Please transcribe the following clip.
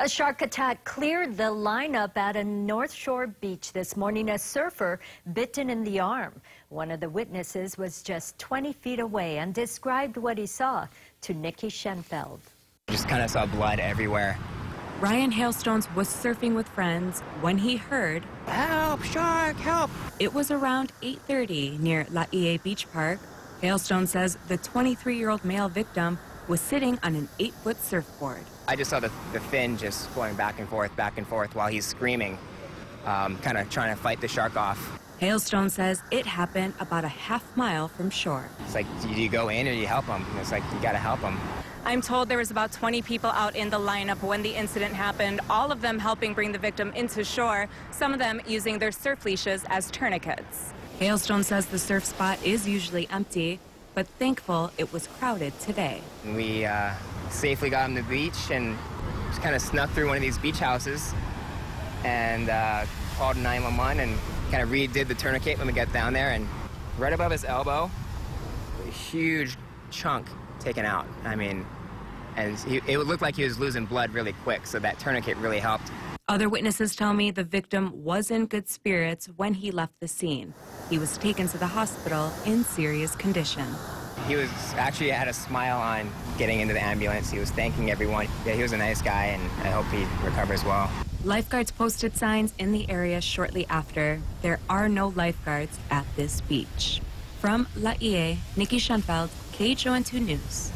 A shark attack cleared the lineup at a North Shore beach this morning. A surfer bitten in the arm. One of the witnesses was just 20 feet away and described what he saw to Nikki Schenfeld. Just kind of saw blood everywhere. Ryan Hailstones was surfing with friends when he heard, Help, shark, help! It was around 8.30 near Laie Beach Park. Hailstone says the 23-year-old male victim was sitting on an 8-foot surfboard. I just saw the, the fin just going back and forth, back and forth while he's screaming, um, kind of trying to fight the shark off. Hailstone says it happened about a half mile from shore. It's like, do you go in or do you help him? And it's like, you got to help him. I'm told there was about 20 people out in the lineup when the incident happened, all of them helping bring the victim into shore, some of them using their surf leashes as tourniquets. Hailstone says the surf spot is usually empty, but thankful it was crowded today. We uh, safely got to the beach and just kind of snuck through one of these beach houses and uh, called 911 and kind of redid the tourniquet when we got down there. And right above his elbow, a huge chunk taken out. I mean, and he, it would look like he was losing blood really quick, so that tourniquet really helped. Other witnesses tell me the victim was in good spirits when he left the scene. He was taken to the hospital in serious condition. He was actually had a smile on getting into the ambulance. He was thanking everyone. Yeah, he was a nice guy, and I hope he recovers well. Lifeguards posted signs in the area shortly after. There are no lifeguards at this beach. From Laie, Nikki Schenfeld, KHON2 News.